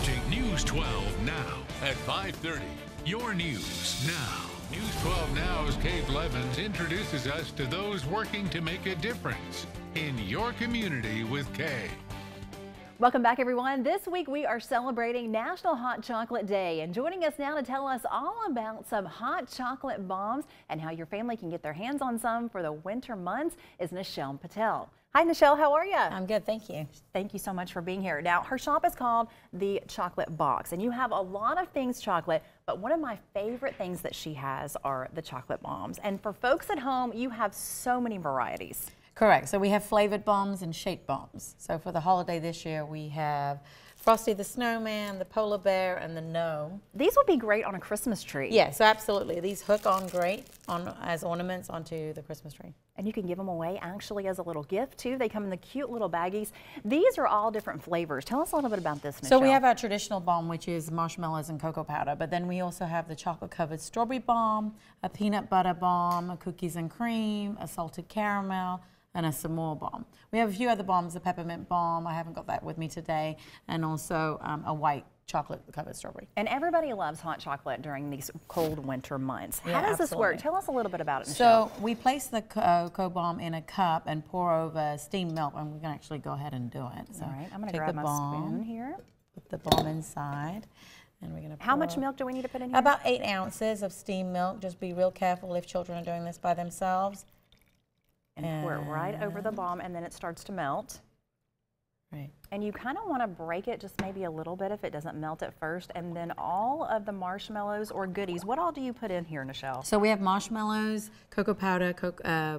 watching News 12 now at 5:30. Your news now. News 12 Now's Kate Levens introduces us to those working to make a difference in your community with Kay. Welcome back, everyone. This week we are celebrating National Hot Chocolate Day. And joining us now to tell us all about some hot chocolate bombs and how your family can get their hands on some for the winter months is Nichelle Patel. Hi, Nichelle. How are you? I'm good, thank you. Thank you so much for being here. Now, her shop is called The Chocolate Box, and you have a lot of things chocolate, but one of my favorite things that she has are the chocolate bombs. And for folks at home, you have so many varieties. Correct. So we have flavored bombs and shaped bombs. So for the holiday this year, we have Frosty the Snowman, the Polar Bear, and the No. These would be great on a Christmas tree. Yes, absolutely. These hook on great on as ornaments onto the Christmas tree. And you can give them away actually as a little gift too. They come in the cute little baggies. These are all different flavors. Tell us a little bit about this, Nichelle. So we have our traditional bomb, which is marshmallows and cocoa powder, but then we also have the chocolate covered strawberry bomb, a peanut butter bomb, a cookies and cream, a salted caramel, and a s'more bomb. We have a few other bombs, a peppermint bomb, I haven't got that with me today, and also um, a white chocolate covered strawberry. And everybody loves hot chocolate during these cold winter months. How Yeah, does this work? Tell us a little bit about it, So we place the cocoa bomb in a cup and pour over steamed milk, and we can actually go ahead and do it. So All right, I'm going to grab the my bomb, spoon here. Put the bomb inside, and we're going to. How much milk do we need to put in here? About eight ounces of steamed milk. Just be real careful if children are doing this by themselves. And pour it right over the bomb, and then it starts to melt. Right. And you kind of want to break it just maybe a little bit if it doesn't melt at first. And then all of the marshmallows or goodies, what all do you put in here, Nichelle? So we have marshmallows, cocoa powder, cocoa, uh,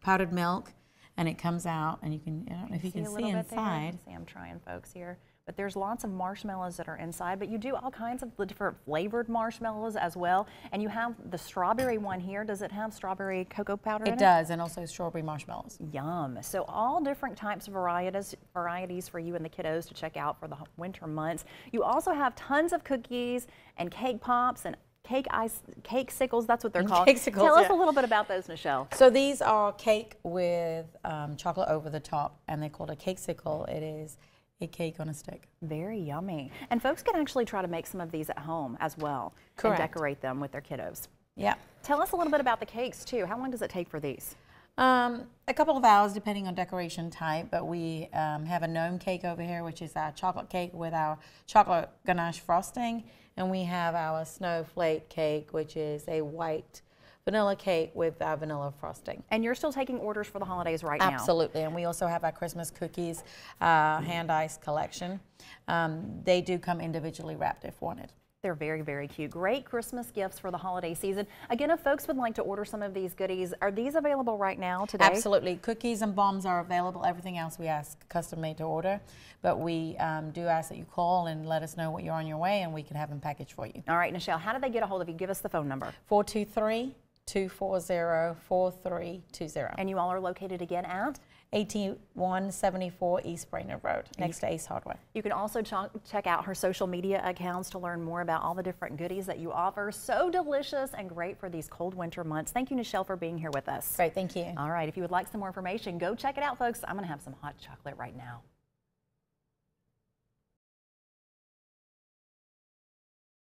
powdered milk, and it comes out, and you can. I don't know if you can see there? inside. See, I'm trying, folks, here. But there's lots of marshmallows that are inside, but you do all kinds of the different flavored marshmallows as well. And you have the strawberry one here. Does it have strawberry cocoa powder in It does, and also strawberry marshmallows. Yum. So all different types of varieties, varieties for you and the kiddos to check out for the winter months. You also have tons of cookies and cake pops and cake ice, cake sickles. That's what they're called. Cake sickles, Tell us yeah. a little bit about those, Nichelle. So these are cake with um, chocolate over the top, and they're called a cake sickle. It is a cake on a stick. Very yummy. And folks can actually try to make some of these at home as well Correct. and decorate them with their kiddos. Yeah. Tell us a little bit about the cakes too. How long does it take for these? Um, a couple of hours depending on decoration type, but we um, have a gnome cake over here, which is our chocolate cake with our chocolate ganache frosting, and we have our snowflake cake, which is a white vanilla cake with our vanilla frosting. And you're still taking orders for the holidays right now. Absolutely, and we also have our Christmas cookies uh, hand ice collection. Um, they do come individually wrapped if wanted. They're very, very cute. Great Christmas gifts for the holiday season. Again, if folks would like to order some of these goodies, are these available right now today? Absolutely. Cookies and bombs are available. Everything else we ask custom made to order. But we um, do ask that you call and let us know what you're on your way and we can have them packaged for you. All right, Nichelle, how do they get a hold of you? Give us the phone number. 423 240 4320. And you all are located again at? 8174 East Brainerd Road, next to Ace Hardware. You can also ch- check out her social media accounts to learn more about all the different goodies that you offer. So delicious and great for these cold winter months. Thank you, Nichelle, for being here with us. Great, thank you. All right, if you would like some more information, go check it out, folks. I'm going to have some hot chocolate right now.